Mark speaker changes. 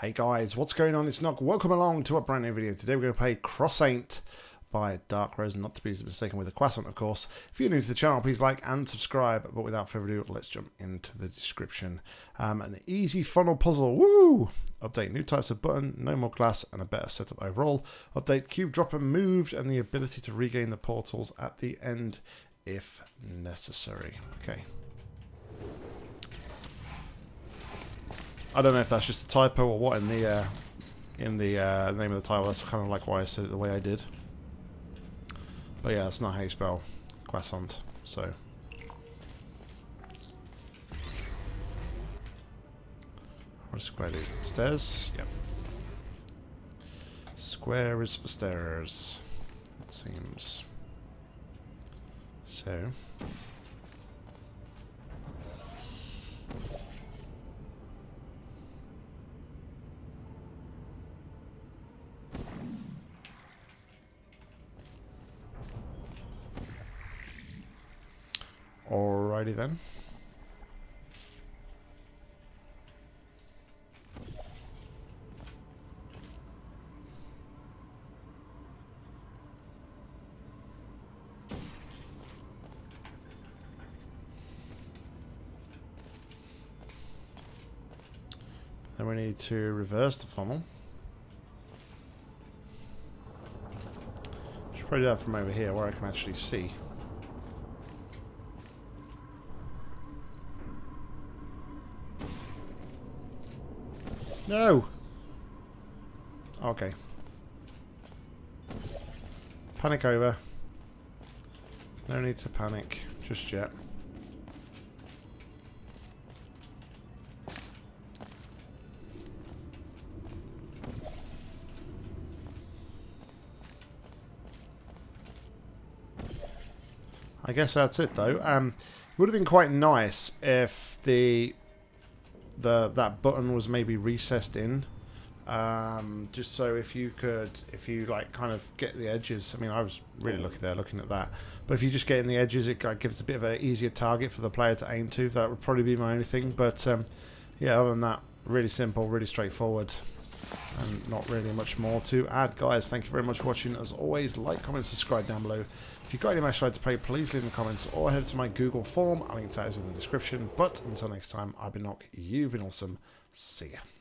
Speaker 1: Hey guys, what's going on? It's Nock. Welcome along to a brand new video. Today we're going to play Crossaint by Dark Rozen, not to be mistaken with a Croissant, of course. If you're new to the channel, please like and subscribe. But without further ado, let's jump into the description. Um, an easy funnel puzzle. Woo! Update new types of button, no more glass, and a better setup overall. Update cube dropper moved and the ability to regain the portals at the end if necessary. Okay. I don't know if that's just a typo or what in the uh, in the uh, name of the title. That's kind of like why I said it the way I did. But yeah, that's not how you spell croissant. So. Square stairs. Yep. Square is for stairs. It seems. So. Alrighty then. Then we need to reverse the funnel. Should probably do that from over here where I can actually see. No! Okay. Panic over. No need to panic just yet. I guess that's it though. Um, would have been quite nice if the the that button was maybe recessed in um, just so if you could if you like kind of get the edges I mean I was really looking there looking at that but if you just get in the edges it gives a bit of an easier target for the player to aim to that would probably be my only thing but um, yeah other than that really simple really straightforward and not really much more to add. Guys thank you very much for watching. As always like comment subscribe down below. If you've got any match to play please leave in the comments or head to my google form. I'll link to those in the description. But until next time i've been Nock. You've been awesome. See ya